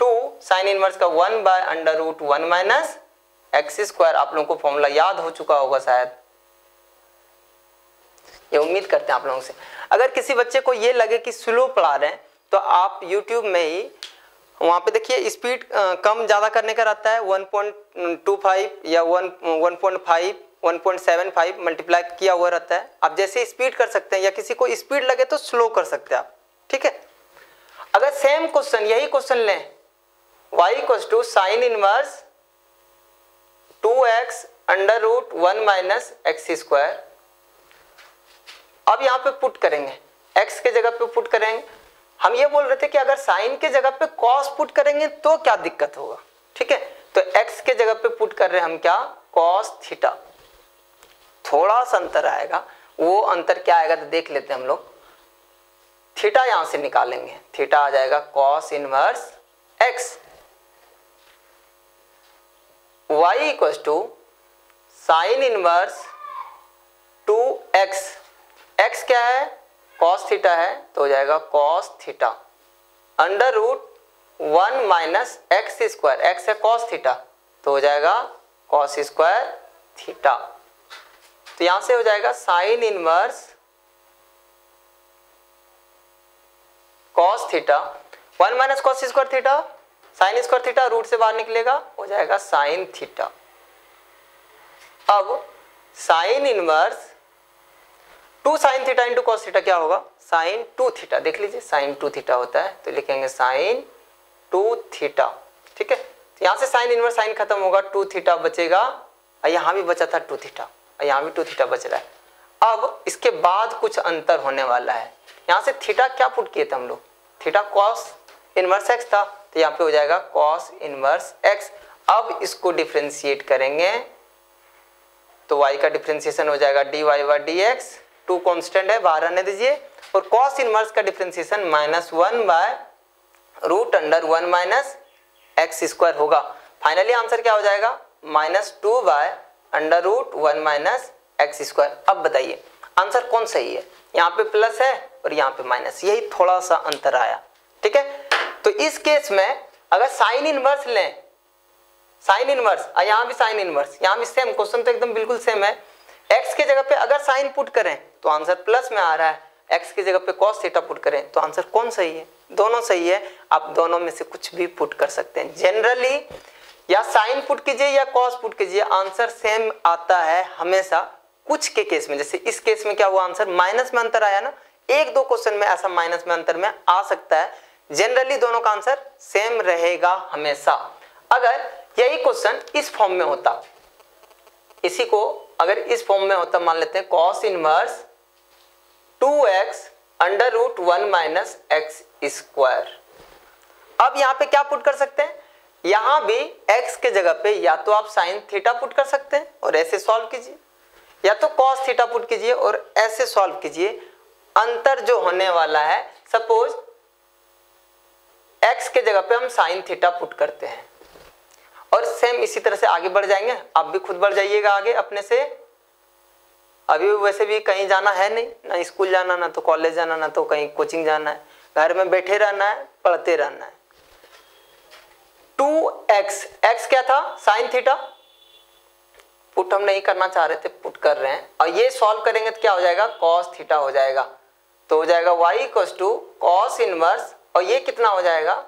two sin inverse का one by under root one minus x square आप लोगों को फॉर्मूला याद हो चुका होगा शायद। ये उम्मीद करते हैं आप लोगों से। अगर किसी बच्चे को ये लगे कि स्लो पढ़ा रहे हैं तो आप यूट्यूब में ही वहाँ पे देखिए स्पीड कम ज़्यादा करने का रहता है। 1.25 या 1 1.5 1.75 मल्टीप्लाई किया हुआ रहता है। आप जैसे स्पीड कर सकते हैं या किसी को स्पीड लगे तो स्लो कर सकते हैं आप। ठीक है? अगर सेम क्वेश्चन यही क्वेश्चन लें। Y equal to sin inverse two x under root one minus x square अब यहाँ पे पुट करेंगे। X के जगह पे पुट करेंगे। हम ये बोल रहे थे कि अगर साइन के जगह पे कॉस पुट करेंगे तो क्या दिक्कत होगा? ठीक है? तो x के जगह पे पुट कर रहे हैं हम क्या? कॉस थीटा थोड़ा सा अंतर आएगा। वो अंतर क्या आएगा तो देख लेते हैं हम लोग। थीटा यहाँ से निकालेंगे। थीटा आ जाएगा cos inverse x y equal to sin inverse two x x क्या है? कॉस थीटा है तो हो जाएगा cos theta. Under root one minus x square. X है कॉस थीटा तो हो जाएगा कॉस स्क्वायर थीटा। तो यहाँ से हो जाएगा sin inverse cos theta one minus cos square theta sin square theta root से बाहर निकलेगा, हो जाएगा साइन थीटा अब sin inverse two sin theta into cos theta क्या होगा? साइन टू थीटा देख लीजिए साइन टू थीटा होता है तो लिखेंगे साइन टू थीटा ठीक है? तो यहाँ से साइन इनवर्स साइन खत्म होगा टू थीटा बचेगा, और यहाँ भी बचा था टू थीटा और यहाँ भी टू थीटा बच रहा है। अब इसके बाद कुछ अंतर होने वाला है। यहाँ से थीटा क्या पुट किए थे हम लोग? थीटा कॉस इनवर्स एक्स था तो यहाँ पे हो जाएगा कॉस इनवर्स एक्स अब इसको डिफ्रेंशिएट करेंगे तो y का डिफ्रेंशिएशन हो जाएगा d y by d x two constant है बाहर आने दीजिए, और कॉस इनवर्स का differentiation minus one by root under one minus x square होगा। फाइनली आंसर क्या हो जाएगा? Minus two by under root one minus x square अब बताइए आंसर कौन सही है? यहाँ पे प्लस है और यहाँ पे माइनस यही थोड़ा सा अंतर आया, ठीक है? तो इस केस में अगर साइन इनवर्स लें साइन इनवर्स यहाँ भी साइन इनवर्स यहाँ भी सेम क्वेश्चन तो एकदम बिल्कुल सेम है। एक्स के जगह पे अगर साइन पुट करें तो आंसर प्लस में आ रहा है। एक्स की जगह पे कॉस थीटा पुट करें तो आंसर कौन सही है? दोनों सही है। आप दोनों में से कुछ भी पुट कर सकते हैं। जनरली या साइन पुट कीजिए या कॉस पुट कीजिए आंसर सेम आता है हमेशा। कुछ के केस में, जैसे इस केस में क्या हुआ आंसर? माइनस में अंतर आया ना? एक दो क्वेश्चन में ऐसा माइनस में अंतर में आ सकता है। जनरली दोनों का आंसर सेम रहेगा हमेशा। अगर यही क्वेश्चन इस फॉर्म में होता, इसी को अगर इस फॉर्म में होता, मान लेते हैं cos inverse two x under root one minus x square अब यहाँ पे क्या पुट कर सकते हैं? यहाँ भी x के जगह पे या तो आप साइन थीटा पुट कर सकते हैं और ऐसे सॉल्व कीजिए। या तो कॉस थीटा पुट कीजिए और ऐसे सॉल्व कीजिए। अंतर जो होने वाला है सपोज़ एक्स के जगह पे हम साइन थीटा पुट करते हैं। और सेम इसी तरह से आगे बढ़ जाएँगे। आप भी खुद बढ़ जाइएगा आगे अपने से। अभी वैसे भी कहीं जाना है नहीं, ना स्कूल जाना, ना तो कॉलेज जाना, ना तो कहीं कोचिंग जाना है। घर में बैठे रहना है, पढ़ते रहना है। टू एक्स एक्स क्या था? साइन थीटा पुट हम नहीं करना चाह रहे थे, पुट कर रहे हैं। और ये सॉल्व करेंगे तो क्या हो जाएगा? कॉस थीटा हो जाएगा। तो हो जाएगा y equals to cos inverse और ये कितना हो जाएगा?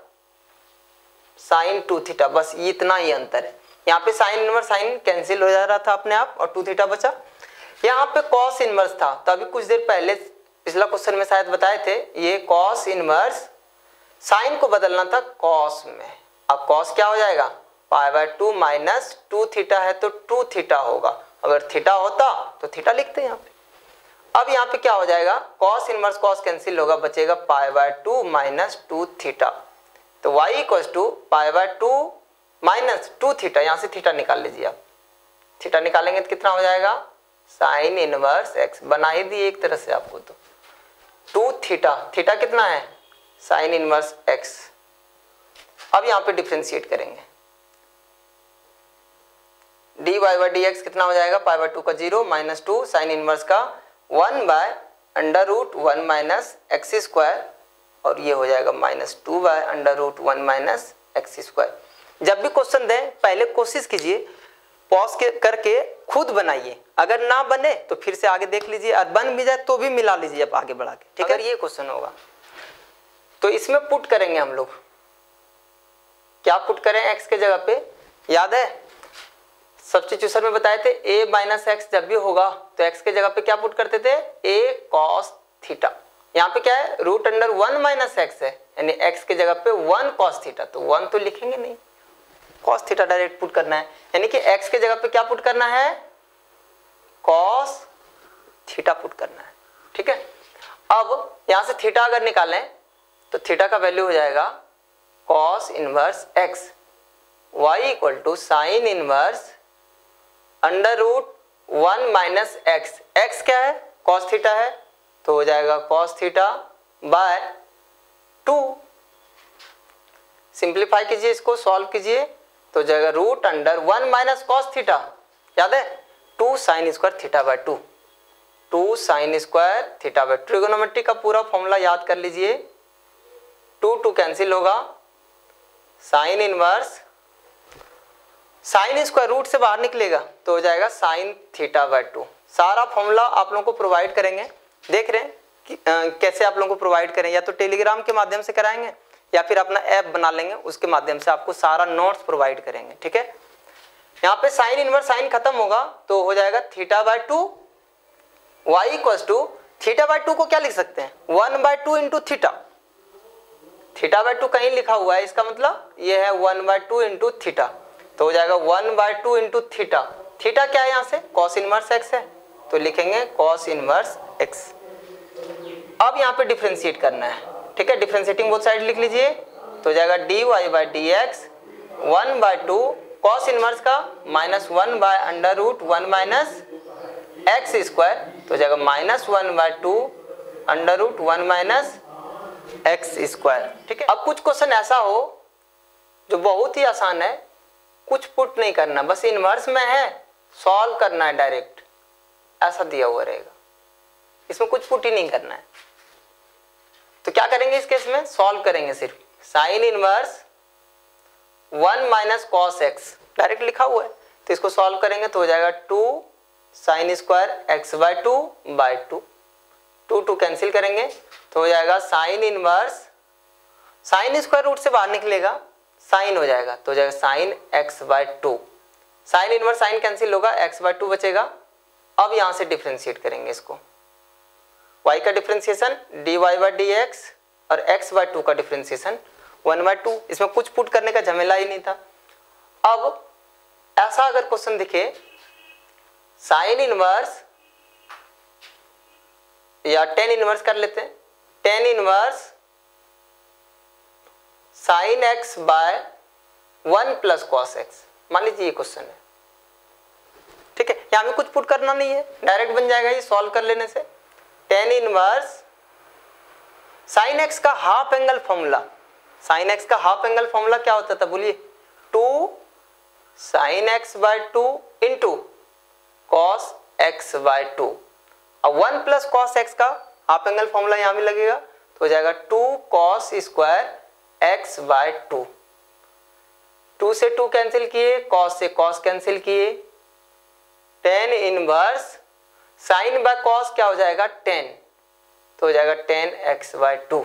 साइन टू थीटा बस ये इतना ही अंतर है। यहाँ पे साइन इनवर्स साइन कैंसिल हो जा रहा था अपने आप, और टू थीटा बचा। यहाँ पे कॉस इनवर्स था। तो अभी कुछ देर पहले, पिछला क्वेश्चन में शायद बताए थे, ये कॉस इनवर्स साइन को बदलना था कॉस में। अब कॉस क्या हो जाएगा? Pi by two minus two theta है तो टू थीटा होगा। अगर थीटा होता तो थीटा लिखते यहाँ पे। अब यहाँ पे क्या हो जाएगा? कॉस इनवर्स कॉस कैंसिल होगा, बचेगा pi by two minus two theta. तो y equal to pi by two minus two theta, यहाँ से थीटा निकाल लीजिए आप। थीटा निकालेंगे तो कितना हो जाएगा? साइन इनवर्स एक्स बना ही दिए एक तरह से आपको तो। टू थीटा थीटा कितना है? साइन इनवर्स एक्स अब यहाँ पे डिफ्रेंशिएट करेंगे। D y by d x कितना हो जाएगा? पाई बाई टू का zero minus two sine inverse का one by under root one minus x square और ये हो जाएगा minus two by under root one minus x square जब भी क्वेश्चन दें पहले कोशिश कीजिए पॉज के करके खुद बनाइए। अगर ना बने तो फिर से आगे देख लीजिए और बन भी जाए तो भी मिला लीजिए आप आगे बढ़ा के। ठीक है? ये क्वेश्चन होगा। तो इसमें पुट करेंगे हम लोग। क्या पुट करें? एक्स के जगह पे। याद है? सब्सटीट्यूशन में बताए थे ए माइनस एक्स जब भी होगा तो एक्स के जगह पे क्या पुट करते थे? ए कॉस थीटा यहाँ पे क्या है? Root under one minus x है, यानी एक्स की जगह पे वन कॉस थीटा तो वन तो लिखेंगे नहीं। कॉस थीटा डायरेक्ट पुट करना है। यानी कि एक्स के जगह पे क्या पुट करना है? कॉस थीटा पुट करना है। ठीक है? अब यहाँ से थीटा अगर निकालें तो थीटा का वैल्यू हो जाएगा cos inverse x y equal to sine inverse under root one minus x. X क्या है? कॉस थीटा है। तो हो जाएगा cos theta by two. Simplify कीजिए इसको, सॉल्व कीजिए। तो जाएगा root under one minus cos theta. याद है? Two sine square theta by two. Two sine square theta by trigonometry का पूरा फॉर्मूला याद कर लीजिए। टू टू कैंसिल होगा। Sine inverse sine square root से बाहर निकलेगा तो हो जाएगा साइन थीटा बाय टू। सारा फॉर्मूला आप लोगों को प्रोवाइड करेंगे। देख रहे हैं कि आ, कैसे आप लोगों को प्रोवाइड करें। या तो टेलीग्राम के माध्यम से कराएँगे या फिर अपना ऐप बना लेंगे उसके माध्यम से आपको सारा नोट्स प्रोवाइड करेंगे ठीक है? यहाँ पे साइन इनवर्स साइन खत्म होगा तो हो जाएगा theta by two. Y equals to theta by two को क्या लिख सकते हैं? One by two into theta. Theta by two कहीं लिखा हुआ है इसका मतलब ये है one by two into theta. तो हो जाएगा one by two into theta. Theta क्या है यहाँ से? कॉस इनवर्स एक्स है। तो लिखेंगे कॉस इनवर्स एक्स। अब यहाँ पे डिफ्रेंशिएट करना है। ठीक है? डिफ्रेंशिएटिंग बोथ साइड लिख लीजिए। तो हो जाएगा d y by d x one by two, cos inverse का, minus one by under root, one minus x square. तो हो जाएगा minus one by two, under root, one minus x square. ठीक है? अब कुछ क्वेश्चन ऐसा हो, जो बहुत ही आसान है कुछ पुट नहीं करना, बस इनवर्स में है सॉल्व करना है डायरेक्ट ऐसा दिया हुआ रहेगा। इसमें कुछ पुट ही नहीं करना है। तो क्या करेंगे इस केस में? सॉल्व करेंगे सिर्फ़। Sine inverse one minus cos x direct लिखा हुआ है। तो इसको सॉल्व करेंगे तो हो जाएगा two sine square x by two by two two two cancel करेंगे तो हो जाएगा sine inverse sine square root से बाहर निकलेगा। साइन हो जाएगा तो जाएगा sine x by two. Sine inverse sine cancel होगा, एक्स बाय टू बचेगा। अब यहाँ से डिफ्रेंशिएट करेंगे इसको। Y का differentiation d y by d x और x बाय टू का डिफ्रेंसिएशन वन बाय टू। इसमें कुछ पुट करने का झमेला ही नहीं था। अब ऐसा अगर क्वेश्चन दिखे, साइन इनवर्स या टेन इनवर्स कर लेते हैं। Tan inverse sine x by one plus cos x. मान लीजिए ये क्वेश्चन है। ठीक है? यहाँ में कुछ पुट करना नहीं है। डायरेक्ट बन जाएगा ये, सॉल्व कर लेने से। Tan inverse. साइन एक्स का half angle formula. Sine x का हाफ़ एंगल फॉर्मूला क्या होता था, बोलिए? Two sine x by two into cos x by two. अब वन प्लस कॉस एक्स का हाफ़ एंगल फॉर्मूला यहाँ भी लगेगा तो हो जाएगा two cos square x by two. Two से टू कैंसिल किए, कॉस से कॉस कैंसिल किए। Tan inverse, sine by cos क्या हो जाएगा? टेन। तो हो जाएगा tan x by two.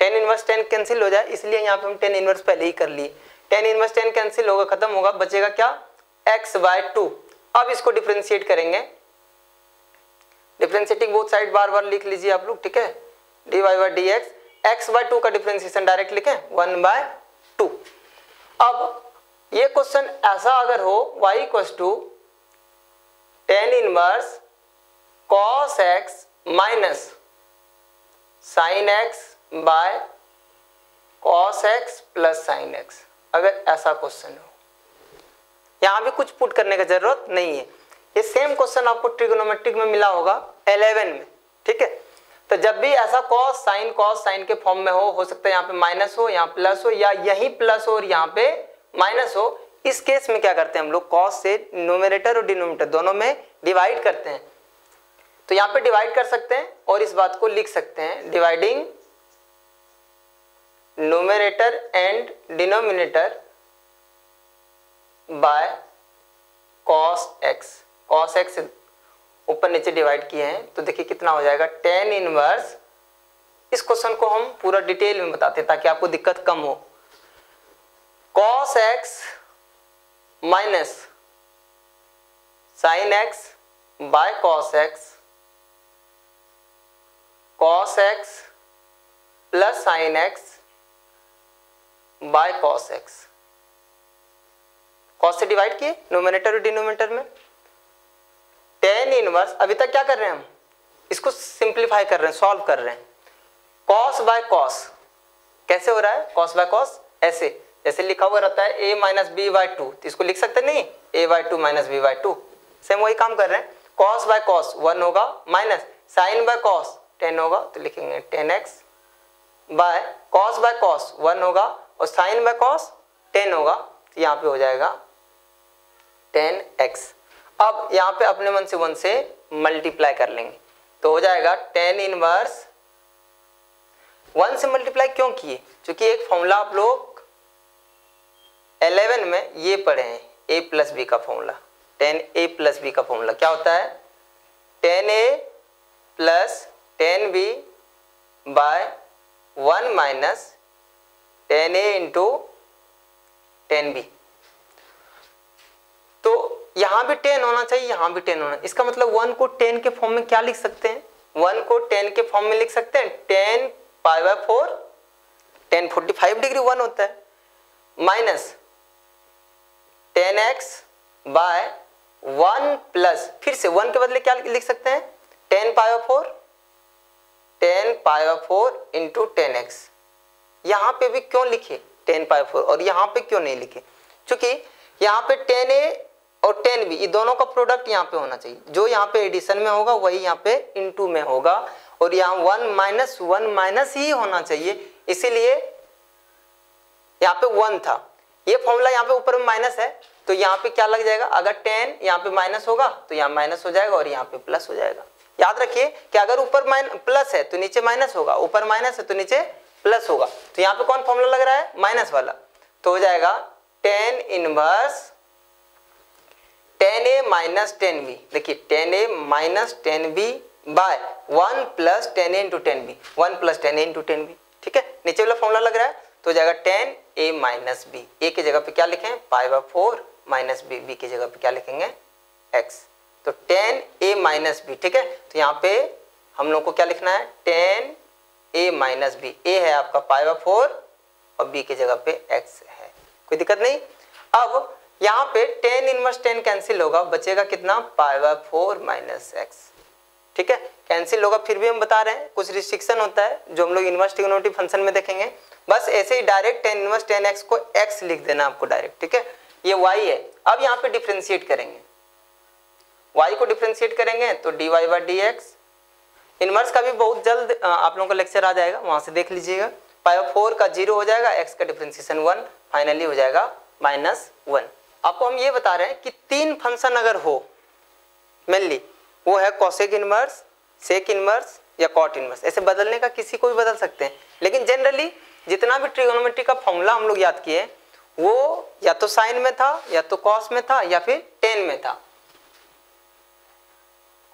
Tan inverse tan cancel हो जाए, इसलिए यहाँ पे हम टेन इनवर्स पहले ही कर लिए। टेन इनवर्स टेन कैंसिल होगा, खत्म होगा, बचेगा क्या? X by two. अब इसको डिफ्रेंशिएट करेंगे। डिफ्रेंशिएटिंग बोथ साइड बार बार लिख लीजिए आप लोग, ठीक है? D y by d x x by two का डिफ्रेंसिएशन डायरेक्ट लिखे वन बाय टू अब ये क्वेश्चन ऐसा अगर हो y equals to tan inverse cos x minus sine x by cos x plus sine x अगर ऐसा क्वेश्चन हो। यहाँ भी कुछ पुट करने की ज़रूरत नहीं है। ये सेम क्वेश्चन आपको ट्रिगोनोमेट्रिक में मिला होगा 11 में, ठीक है? तो जब भी ऐसा कॉस साइन कॉस साइन के फॉर्म में हो हो सकता है यहाँ पे माइनस हो, यहाँ प्लस हो, या यही प्लस हो और यहाँ पे माइनस हो, इस केस में क्या करते हैं हम लोग? कॉस से नोमिनेटर और डिनोमिनेटर दोनों में डिवाइड करते हैं। तो यहाँ पे डिवाइड कर सकते हैं और इस बात को लिख सकते हैं। Dividing numerator and denominator by cos x cos x ऊपर नीचे डिवाइड किए हैं तो देखिए कितना हो जाएगा? टेन इनवर्स इस क्वेश्चन को हम पूरा डिटेल में बताते हैं ताकि आपको दिक्कत कम हो। Cos x minus sine x by cos x cos x plus sine x by cos x cos से डिवाइड किए नोमिनेटर और डिनोमिनेटर में? टेन इनवर्स अभी तक क्या कर रहे हैं हम? इसको सिंप्लीफाई कर रहे हैं सॉल्व कर रहे हैं। कॉस बाय कॉस कैसे हो रहा है? कॉस बाय कॉस ऐसे। जैसे लिखा हुआ रहता है a minus b by two तो इसको लिख सकते नहीं। A by two minus b by two same वही काम कर रहे हैं। कॉस बाय कॉस वन होगा minus sine by cos tan होगा। तो लिखेंगे tan x by cos by cos one होगा, और साइन बाय कॉस टेन होगा। तो यहाँ पे हो जाएगा टेन एक्स अब यहाँ पे अपने मन से वन से मल्टीप्लाई कर लेंगे। तो हो जाएगा टेन इनवर्स वन से मल्टीप्लाई क्यों किए? क्योंकि एक फॉर्मूला आप लोग एलेवन में ये पढ़े हैं ए प्लस बी का formula tan a plus b का फॉर्मूला क्या होता है? Tan a plus tan b by one minus tan a into tan b तो यहाँ भी टेन होना चाहिए, यहाँ भी टेन होना इसका मतलब वन को टेन के फॉर्म में क्या लिख सकते हैं? वन को टेन के फॉर्म में लिख सकते हैं? Tan pi by four tan forty five degree one होता है। Minus tan x by one plus फिर से वन के बदले क्या लिख सकते हैं? Tan pi by four tan pi by four into tan x यहाँ पे भी क्यों लिखे? टेन पाई फोर और यहाँ पे क्यों नहीं लिखे? क्योंकि यहाँ पे टेन ए और टेन बी ये दोनों का प्रोडक्ट यहाँ पे होना चाहिए। जो यहाँ पे एडिशन में होगा, वही यहाँ पे इनटू में होगा। और यहाँ वन माइनस वन माइनस ही होना चाहिए। इसीलिए यहाँ पे वन था। ये फॉर्मूला यहाँ पे ऊपर में माइनस है। तो यहाँ पे क्या लग जाएगा? अगर टेन यहाँ पे माइनस होगा तो यहाँ माइनस हो जाएगा और यहाँ पे प्लस हो जाएगा। याद रखिए कि अगर ऊपर प्लस है तो नीचे माइनस होगा। ऊपर माइनस है तो नीचे प्लस होगा। तो यहाँ पे कौन फॉर्मूला लग रहा है? माइनस वाला। तो हो जाएगा tan inverse tan a minus tan b. देखिए, tan a minus tan b by one plus tan a into tan b. One plus tan a into tan b. ठीक है? नीचे वाला फॉर्मूला लग रहा है तो जाएगा tan a minus b. A की जगह पे क्या लिखें? Pi by four minus b. B की जगह पे क्या लिखेंगे? एक्स। तो टेन ए माइनस बी, ठीक है? तो यहाँ पे हम लोग को क्या लिखना है? Tan a minus b. A है आपका पाई बाय फोर और बी की जगह पे एक्स है। कोई दिक्कत नहीं? अब यहाँ पे टेन इनवर्स टेन कैंसिल होगा, बचेगा कितना? Pi by four minus x ठीक है? कैंसिल होगा, फिर भी हम बता रहे हैं, कुछ रिस्ट्रिक्शन होता है, जो हम लोग इनवर्स टिग्नोमेट्री फ़ंक्शन में देखेंगे। बस ऐसे ही direct tan inverse tan x को एक्स लिख देना आपको डायरेक्ट ठीक है? ये वाई है। अब यहाँ पे डिफ्रेंशिएट करेंगे। वाई को डिफ्रेंशिएट करेंगे तो d y by d x inverse का भी बहुत जल्द आप लोगों का लेक्चर आ जाएगा, वहाँ से देख लीजिएगा। पाई फोर का ज़ीरो हो जाएगा एक्स का डिफ्रेंसिएशन वन फाइनली हो जाएगा माइनस वन आपको हम ये बता रहे हैं कि तीन फ़ंक्शन अगर हो मेनली वो है कॉसेक इनवर्स सेक इनवर्स या कॉट इनवर्स ऐसे बदलने का किसी को भी बदल सकते हैं। लेकिन जनरली जितना भी ट्रिगोनोमेट्री का फॉर्मूला हम लोग याद किए, वो या तो साइन में था, या तो कॉस में था, या फिर टेन में था।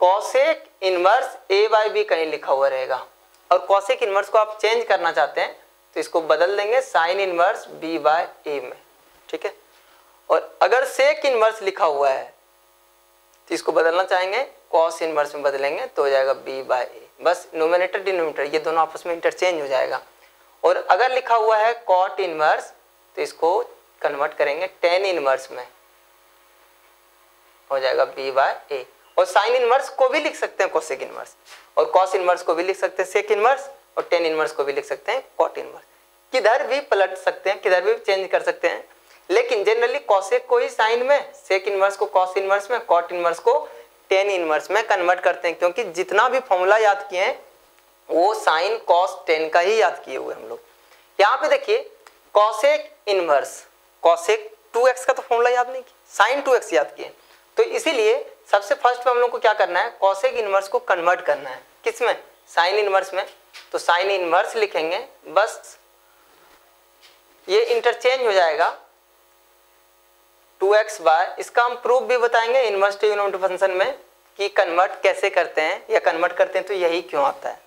Cosec inverse a by b कहीं लिखा हुआ रहेगा। और कॉसेक इनवर्स को आप चेंज करना चाहते हैं तो इसको बदल देंगे sine inverse b by a में। ठीक है? और अगर सेक इनवर्स लिखा हुआ है तो इसको बदलना चाहेंगे कॉस इनवर्स में बदलेंगे तो हो जाएगा बी बाय ए बस नोमिनेटर डिनोमिनेटर ये दोनों आपस में इंटरचेंज हो जाएगा। और अगर लिखा हुआ है कॉट इनवर्स तो इसको कन्वर्ट करेंगे टेन इनवर्स में। हो जाएगा बी बाय ए और साइन इनवर्स को भी लिख सकते हैं कोसेक इनवर्स और कॉस इनवर्स को भी लिख सकते हैं सेक इनवर्स और टेन इनवर्स को भी लिख सकते हैं कॉट इनवर्स किधर भी पलट सकते हैं, किधर भी चेंज कर सकते हैं लेकिन जनरली कॉसेक को ही साइन में सेक इनवर्स को कॉस इनवर्स में कॉट इनवर्स को टेन इनवर्स में कन्वर्ट करते हैं, क्योंकि जितना भी फॉर्मूला याद किए हैं, वो साइन कॉस टेन का ही याद किए हुए हम लोग। यहाँ पे देखिए cosec inverse cosec two x का तो फॉर्मूला याद नहीं किया साइन टू एक्स याद किए तो इसीलिए सबसे फ़र्स्ट में हम लोग को क्या करना है कॉसेक इनवर्स को कन्वर्ट करना है। किसमें? साइन इनवर्स में। तो साइन इनवर्स लिखेंगे, बस ये इंटरचेंज हो जाएगा। टू एक्स बाय इसका हम प्रूफ भी बताएँगे इनवर्स यूनिट फ़ंक्शन में कि कन्वर्ट कैसे करते हैं, या कन्वर्ट करते हैं तो यही क्यों आता है।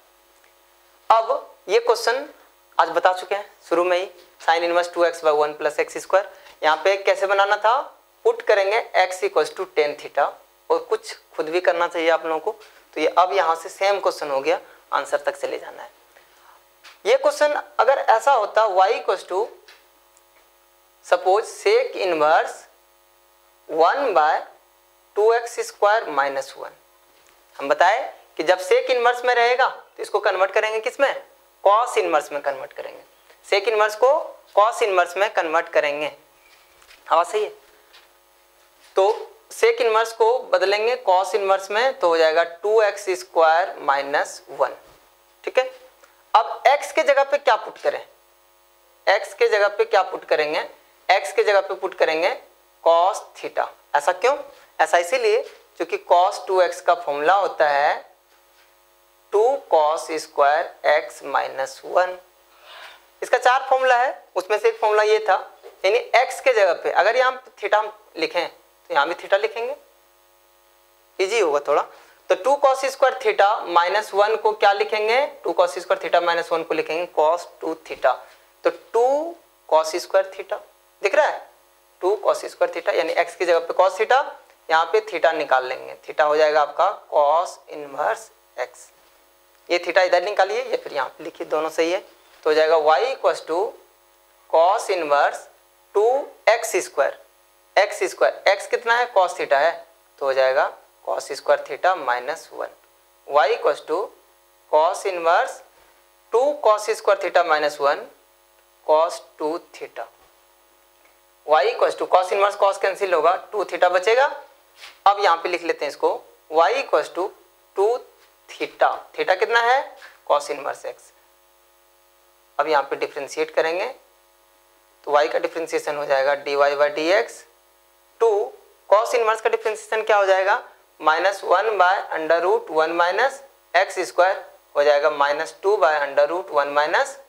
अब ये क्वेश्चन आज बता चुके हैं, शुरू में ही sine inverse two x by one plus x square. यहाँ पे कैसे बनाना था? पुट करेंगे x equals to tan theta और कुछ खुद भी करना चाहिए आप लोगों को। तो ये अब यहाँ से सेम क्वेश्चन हो गया आंसर तक चले जाना है। ये क्वेश्चन अगर ऐसा होता, y equals to suppose sec inverse one by two x square minus one. हम बताए कि जब सेक इनवर्स में रहेगा तो इसको कन्वर्ट करेंगे किसमें? कॉस इनवर्स में कन्वर्ट करेंगे। सेक इनवर्स को कॉस इनवर्स में कन्वर्ट करेंगे। हाँ सही है? तो सेक इनवर्स को बदलेंगे कॉस इनवर्स में तो हो जाएगा two x square minus one. ठीक है? अब x के जगह पे क्या पुट करें? x के जगह पे क्या पुट करेंगे? x के जगह पे पुट करेंगे cos थीटा ऐसा क्यों? ऐसा इसीलिए क्योंकि cos 2x का फॉर्मूला होता है two cos square x minus one इसका चार फॉर्मूला है, उसमें से एक फॉर्मूला ये था, यानी x के जगह पे। अगर यहाँ थीटा हम लिखें तो यहाँ भी थीटा लिखेंगे। इजी होगा थोड़ा। तो two cos square theta minus one को क्या लिखेंगे? Two cos square theta minus one को लिखेंगे कॉस टू थीटा तो टू कॉस स्क्वायर थीटा दिख रहा है? टू कॉस स्क्वायर थीटा यानी एक्स की जगह पे कॉस थीटा यहाँ पे थीटा निकाल लेंगे। थीटा हो जाएगा आपका कॉस इनवर्स एक्स ये थीटा इधर निकालिए, या फिर यहाँ पे लिखिए दोनों सही है। तो हो जाएगा y equals to cos inverse two x square x square x कितना है? कॉस थीटा है। तो हो जाएगा cos square theta minus one y equals to cos inverse two cos square theta minus one cos two theta y equals to cos inverse cos cancel होगा two theta बचेगा। अब यहाँ पे लिख लेते हैं इसको y equals to two theta theta कितना है? कॉस इनवर्स एक्स अब यहाँ पे डिफ्रेंशिएट करेंगे। तो y का डिफ्रेंशिएशन हो जाएगा D Y by D X two cos inverse का डिफ्रेंशिएशन क्या हो जाएगा? Minus one by under root one minus X square हो जाएगा minus two by under root one minus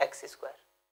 X square